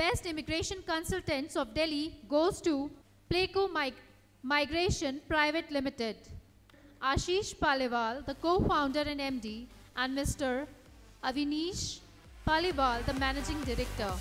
Best Immigration Consultants of Delhi goes to Pleco Mig- Migration Private Limited. Ashish Paliwal, the co-founder and MD, and Mr. Avinish Paliwal, the managing director.